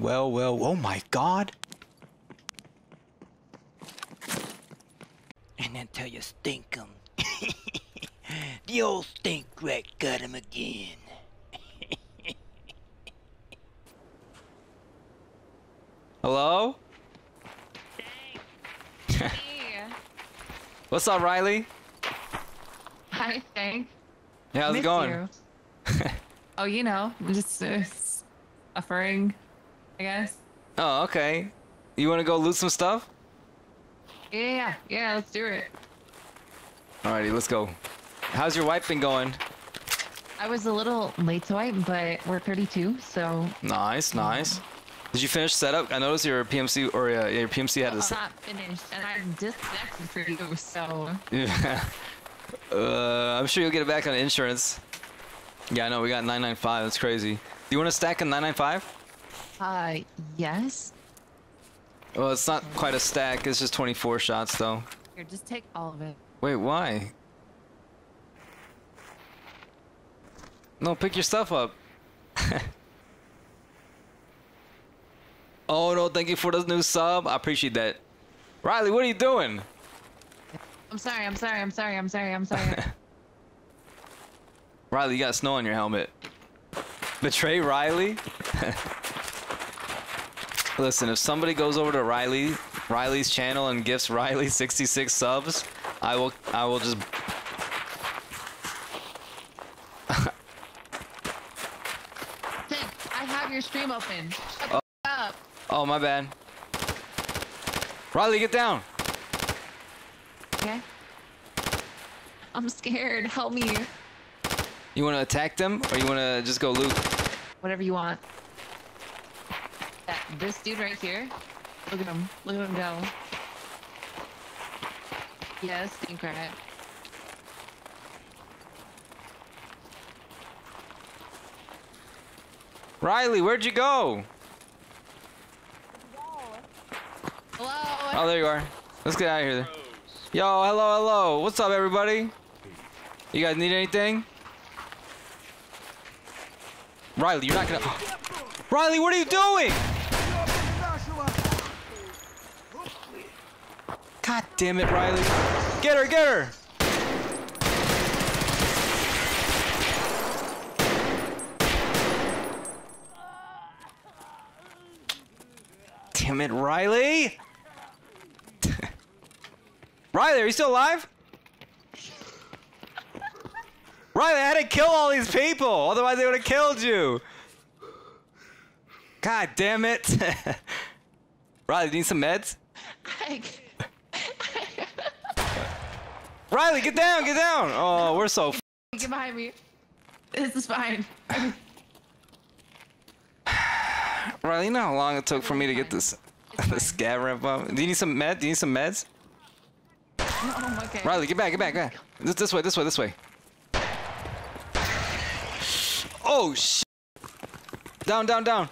Well, well, oh my god. And then tell you stink 'em. the old stink rat got him again. Hello? Hey. What's up, Riley? Hi, Stank. Yeah, how's it Miss going? you. oh, you know, just uh, suffering, I guess. Oh, okay. You want to go loot some stuff? Yeah, yeah, yeah. Let's do it. Alrighty, let's go. How's your wife been going? I was a little late to it, but we're 32, so Nice, nice. Did you finish setup? I noticed your PMC or uh, your PMC had a. I'm not finished, and I'm disconnected for you. So Yeah. Uh, I'm sure you'll get it back on insurance. Yeah, I know. We got 995. That's crazy. Do you want to stack a 995? Uh, yes. Well, it's not quite a stack. It's just 24 shots, though. Here, just take all of it. Wait, why? No, pick your stuff up. oh no, thank you for the new sub. I appreciate that. Riley, what are you doing? I'm sorry. I'm sorry. I'm sorry. I'm sorry. I'm sorry. Riley, you got snow on your helmet. Betray Riley? Listen, if somebody goes over to Riley, Riley's channel and gifts Riley 66 subs, I will, I will just. I have your stream open. Shut oh. the up. Oh, my bad. Riley, get down. Okay. I'm scared. Help me. You want to attack them, or you want to just go loot? Whatever you want. This dude right here. Look at him. Look at him go. Yes, stink rat. Riley, where'd you go? Hello. Oh, there you are. Let's get out of here. Yo, hello, hello. What's up, everybody? You guys need anything? Riley, you're not gonna. Riley, what are you doing? God damn it, Riley. Get her, get her. Damn it, Riley. Riley, are you still alive? Riley, I had to kill all these people, otherwise they would have killed you. God damn it. Riley, do you need some meds? I, Riley, get down, get down. Oh, we're so. Get behind me. This is fine. Riley, you know how long it took for me to get this this scav ramp up? Do you need some med? Do you need some meds? oh, okay. Riley, get back, get back, get back. This, this way, this way, this way. Oh, sh. Down, down, down.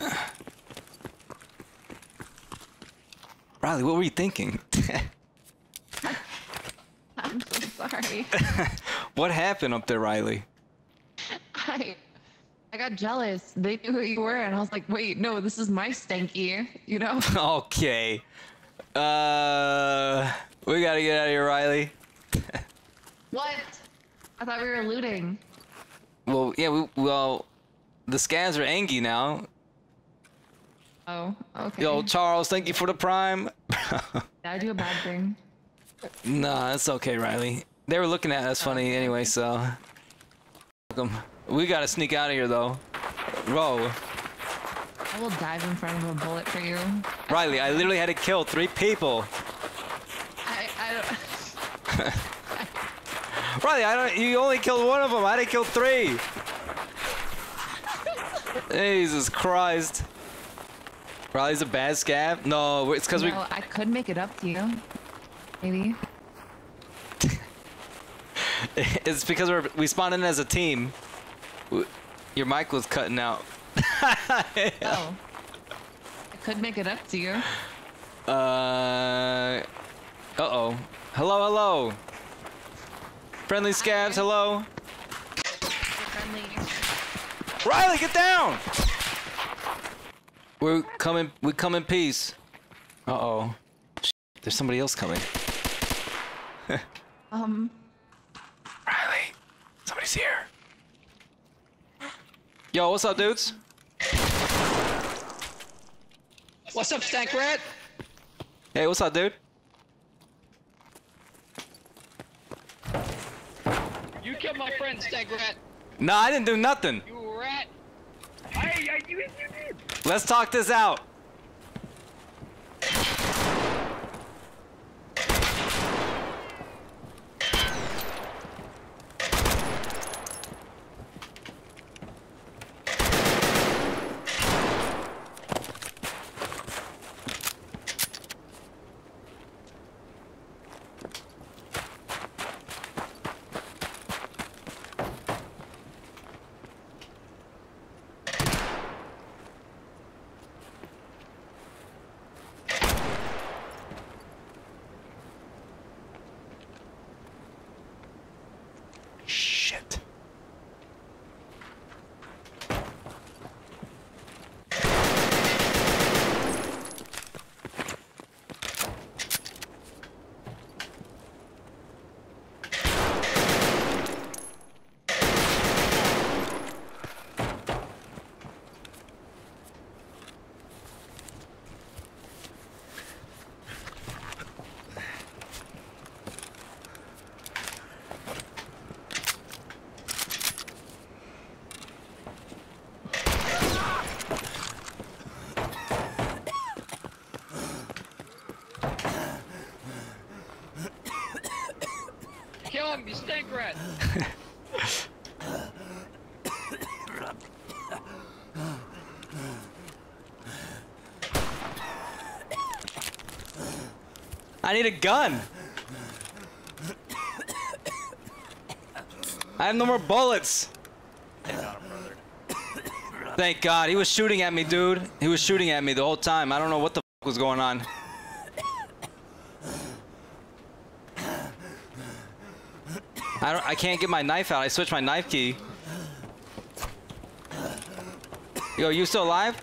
Riley, what were you thinking? Sorry. what happened up there, Riley? I, I got jealous. They knew who you were, and I was like, wait, no, this is my stanky. You know? Okay. Uh, we gotta get out of here, Riley. what? I thought we were looting. Well, yeah, we, well, the scans are angry now. Oh, okay. Yo, Charles, thank you for the prime. Did I do a bad thing? nah, it's okay, Riley. They were looking at us funny oh, anyway, so. Welcome. We gotta sneak out of here, though. Whoa. I will dive in front of a bullet for you. Riley, I literally had to kill three people. I, I don't. Riley, I don't. You only killed one of them. I had to kill three. Jesus Christ. Riley's a bad scav. No, it's because no, I could make it up to you. Maybe. We. It's because we're we spawned in as a team. W- Your mic was cutting out. Oh. I could make it up to you. Uh. Uh oh. Hello, hello. Friendly scavs, hello. Friendly. Riley, get down! We're coming. We come in peace. Uh oh. There's somebody else coming. Um, Riley, somebody's here. Yo, what's up, dudes? What's up, Stank Rat? Hey, what's up, dude? You killed my friend, Stank Rat. Nah, I didn't do nothing. You rat. Hey, I, you, you did. Let's talk this out. Shit. Stank Rat. I need a gun. I have no more bullets. Thank God. He was shooting at me, dude. He was shooting at me the whole time. I don't know what the was going on. I don't I can't get my knife out. I switched my knife key. Yo, you still alive?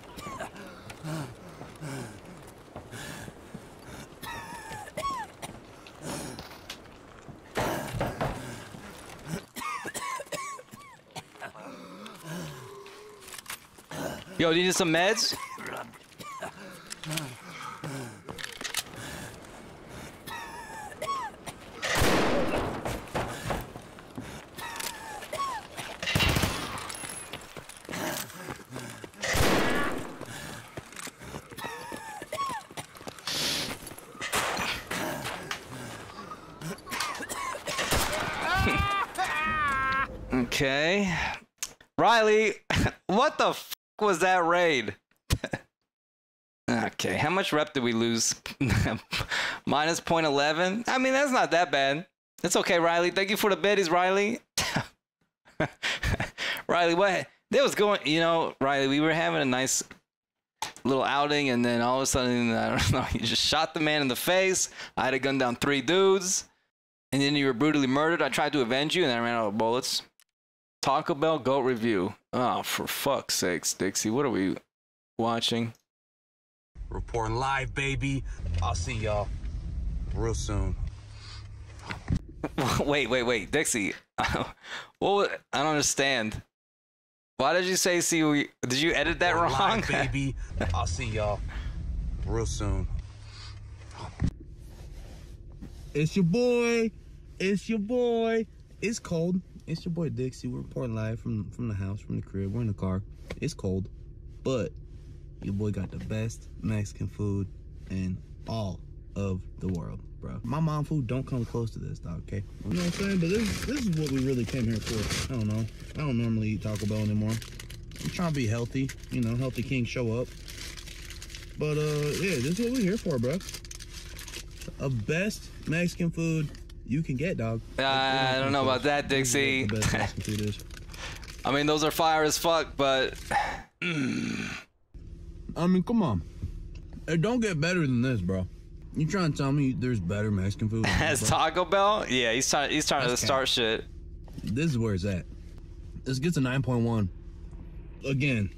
Yo, do you need some meds? Okay. Riley, what the f was that raid? okay, did we lose? Minus 0.11? I mean, that's not that bad. It's okay, Riley. Thank you for the biddies, Riley. Riley, what? That was going, you know, Riley, we were having a nice little outing, and then all of a sudden, I don't know, you just shot the man in the face. I had to gun down three dudes, and then you were brutally murdered. I tried to avenge you, and I ran out of bullets. Taco Bell Goat Review. Oh, for fuck's sakes, Dixie. What are we watching? Reporting live, baby. I'll see y'all real soon. wait, wait, wait. Dixie. well, I don't understand. Why did you say see we did you edit that Reporting wrong? live, baby. I'll see y'all real soon. It's your boy. It's your boy. It's cold. It's your boy Dixie. We're reporting live from from the house, from the crib. We're in the car. It's cold, but your boy got the best Mexican food in all of the world, bro. My mom food don't come close to this, dog. Okay. You know what I'm saying? But this this is what we really came here for. I don't know. I don't normally eat Taco Bell anymore. I'm trying to be healthy. You know, healthy king show up. But uh, yeah, this is what we're here for, bro. A best Mexican food you can get, dog. Uh, I don't know about that, This is what Dixie. The best Mexican food is. I mean, those are fire as fuck, but I mean, come on. It don't get better than this, bro. You trying to tell me there's better Mexican food? as? Taco Bell, yeah, he's trying. He's trying to That's start shit. This is where it's at. This gets a 9.1. Again,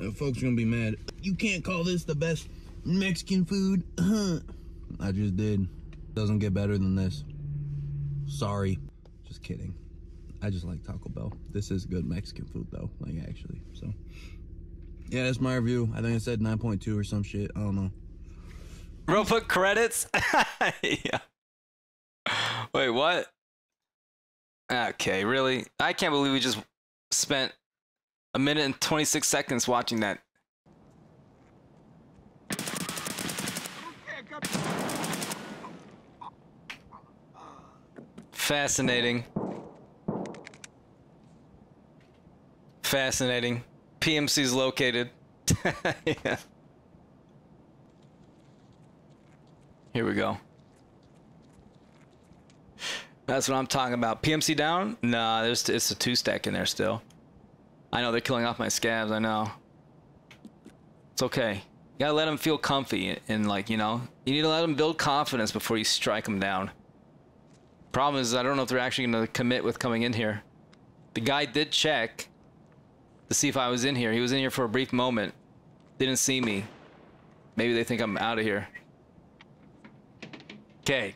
Uh, folks are gonna be mad. You can't call this the best Mexican food. Huh. I just did. Doesn't get better than this. Sorry. Just kidding. I just like Taco Bell. This is good Mexican food though, like actually. So yeah, that's my review. I think I said 9.2 or some shit. I don't know. Real quick credits. yeah. Wait, what? Okay, really? I can't believe we just spent a minute and 26 seconds watching that. Fascinating. Fascinating. PMC's located. yeah. Here we go. That's what I'm talking about. PMC down? Nah, there's it's a two stack in there still. I know they're killing off my scavs. I know. It's okay. You gotta let them feel comfy and like you know, you need to let them build confidence before you strike them down. Problem is, I don't know if they're actually gonna commit with coming in here. The guy did check to see if I was in here. He was in here for a brief moment. Didn't see me. Maybe they think I'm out of here. Okay.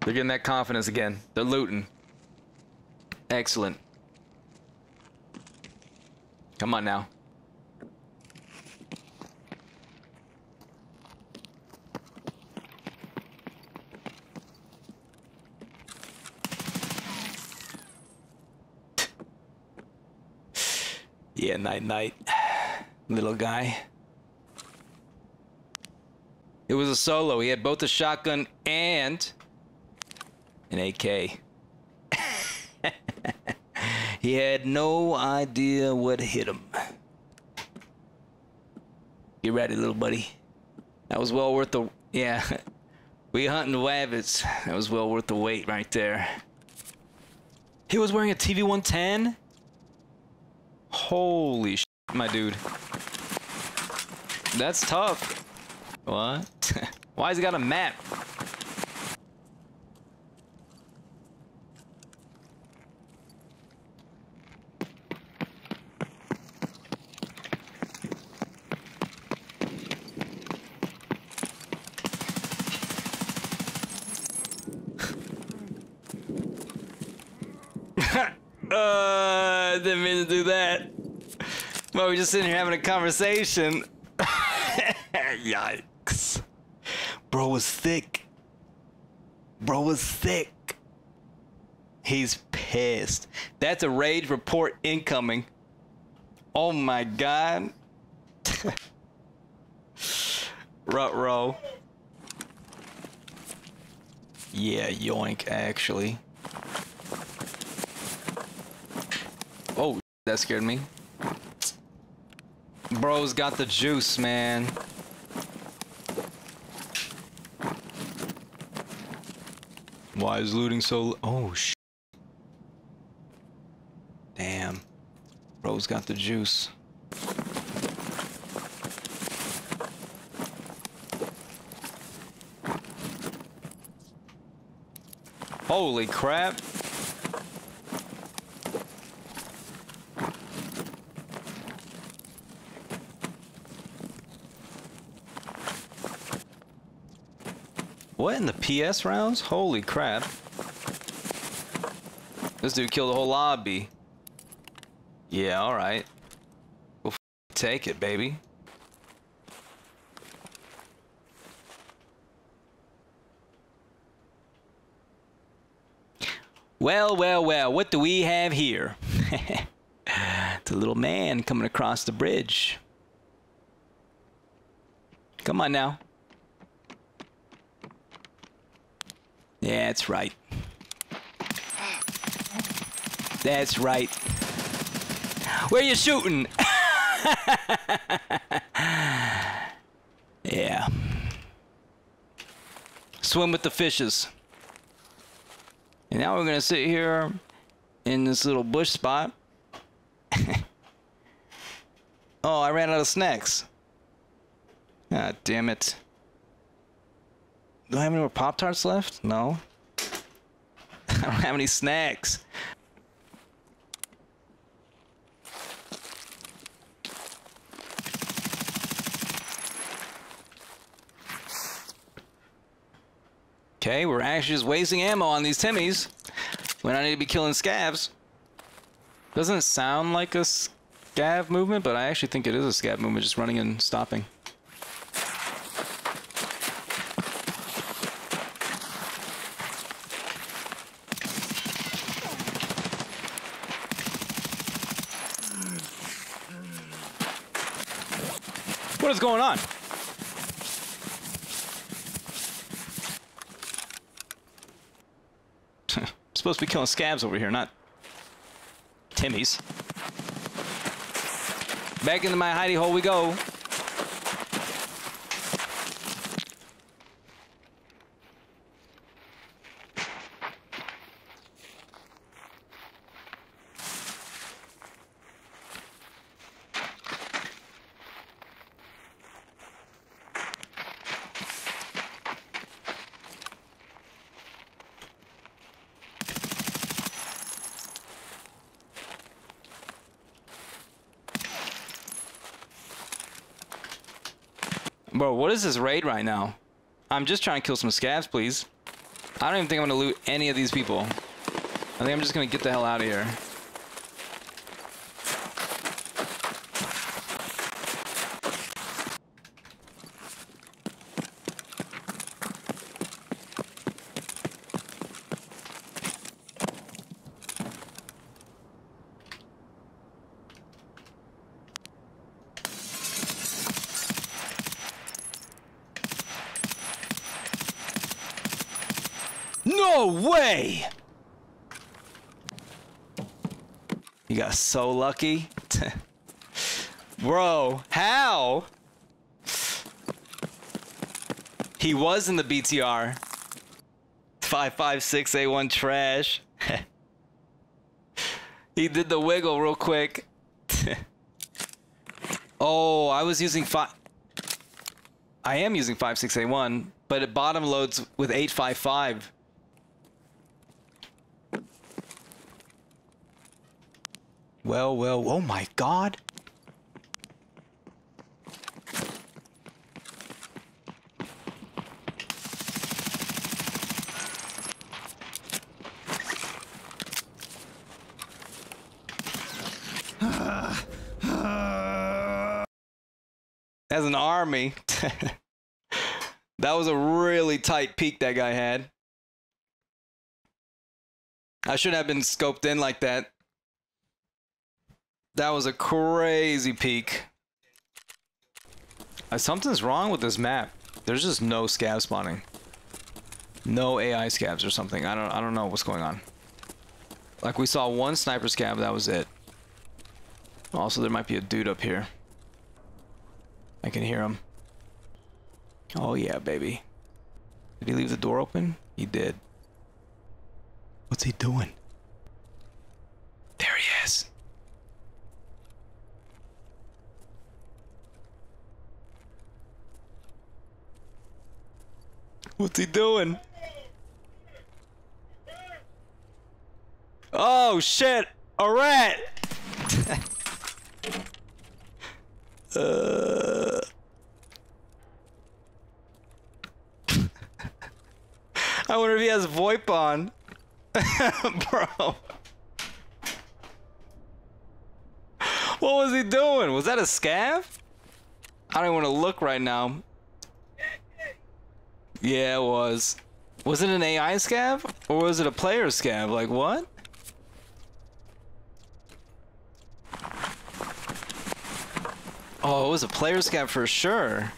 They're getting that confidence again. They're looting. Excellent. Come on now. Yeah, night night. Little guy. It was a solo. He had both a shotgun and an AK. he had no idea what hit him. Get ready, little buddy. That was well worth the yeah. We hunting rabbits. That was well worth the wait right there. He was wearing a TV 110. Holy sh my dude. That's tough. What? Why has he got a map? uh, didn't mean to do that. Well, we're just sitting here having a conversation. Yikes. Bro was thick. Bro was thick. He's pissed. That's a rage report incoming. Oh my god. Rut row. Yeah, yoink, actually. Oh, that scared me. Bro's got the juice, man. Why is looting so... Oh, sh... Damn. Bro's got the juice. Holy crap. What in the PS rounds? Holy crap. This dude killed the whole lobby. Yeah, alright. We'll take it, baby. Well, well, well, what do we have here? it's a little man coming across the bridge. Come on now. Yeah, that's right. That's right. Where you shooting? yeah. Swim with the fishes. And now we're gonna sit here in this little bush spot. oh, I ran out of snacks. God damn it. Do I have any more Pop Tarts left? No. I don't have any snacks. Okay, we're actually just wasting ammo on these Timmies when I need to be killing scavs. Doesn't sound like a scav movement, but I actually think it is a scav movement, just running and stopping. What is going on? supposed to be killing scavs over here, not Timmy's. Back into my hidey hole we go. Bro, what is this raid right now? I'm just trying to kill some scavs, please. I don't even think I'm gonna loot any of these people. I think I'm just gonna get the hell out of here. No way! You got so lucky. Bro, how? He was in the BTR. 556A1 trash. he did the wiggle real quick. oh, I was using 5. I am using 56A1, but it bottom loads with 855. Well, well, oh my god. As an army. that was a really tight peek that guy had. I should have been scoped in like that. That was a crazy peek. Uh, something's wrong with this map. There's just no scav spawning. No AI scavs or something. I don't I don't know what's going on. Like we saw one sniper scav, that was it. Also there might be a dude up here. I can hear him. Oh yeah, baby. Did he leave the door open? He did. What's he doing? There he is. What's he doing? Oh shit! A rat! uh... I wonder if he has VoIP on. Bro. What was he doing? Was that a scav? I don't want to look right now. Yeah, it was. Was it an AI scav? Or was it a player scav? Like, what? Oh, it was a player scav for sure.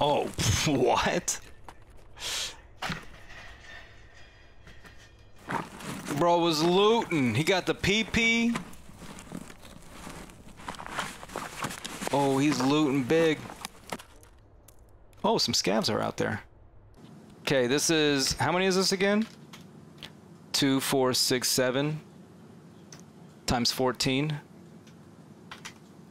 Oh, what? Bro was looting. He got the PP. Oh, he's looting big. Oh, some scavs are out there. Okay, this is, how many is this again? Two, four, six, seven times 14.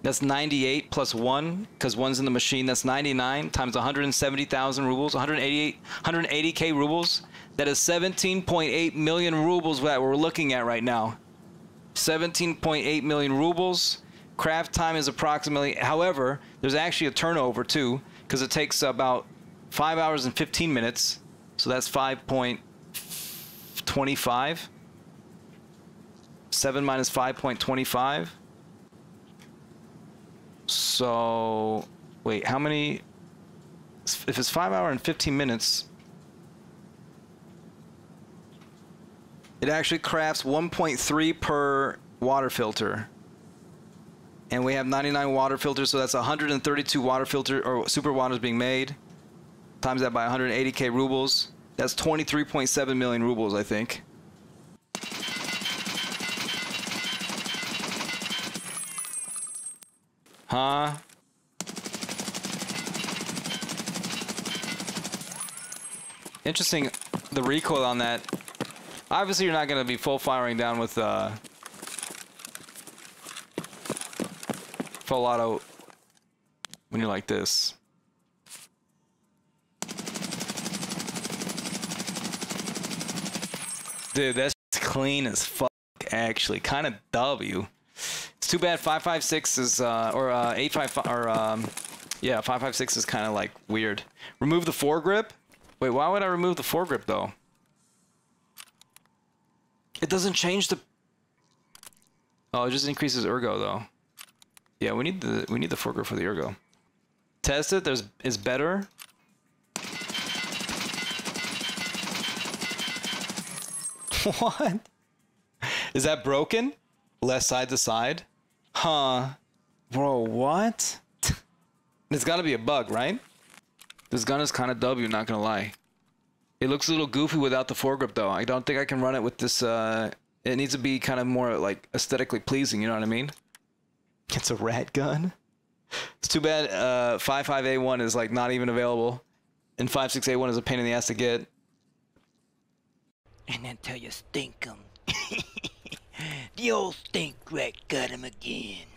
That's 98 plus one, because one's in the machine. That's 99 times 170,000 rubles, 188, 180k rubles. That is 17.8 million rubles that we're looking at right now. 17.8 million rubles. Craft time is approximately, however, there's actually a turnover too because it takes about five hours and 15 minutes. So that's 5.25. 7 minus 5.25. So, wait, how many? If it's 5 hour and 15 minutes, it actually crafts 1.3 per water filter. And we have 99 water filters, so that's 132 water filter or super waters being made. Times that by 180k rubles. That's 23.7 million rubles, I think. Huh? Interesting, the recoil on that. Obviously, you're not going to be full firing down with uh, full auto when you're like this. Dude, that's clean as fuck, actually. Kind of W. It's too bad 556 is, uh, or uh, 855, or, um, yeah, 556 is kind of like weird. Remove the foregrip? Wait, why would I remove the foregrip though? It doesn't change the. Oh, it just increases ergo though. Yeah, we need the we need the foregrip for the ergo. Test it. There's is better. what? Is that broken? Left side to side? Huh. Bro, what? it's gotta be a bug, right? This gun is kind of W, not gonna lie. It looks a little goofy without the foregrip though. I don't think I can run it with this, uh... It needs to be kind of more, like, aesthetically pleasing, you know what I mean? It's a rat gun? It's too bad, uh, 55A1 is, like, not even available. And 56A1 is a pain in the ass to get. And then tell you stink 'em. the old stink rat got him again.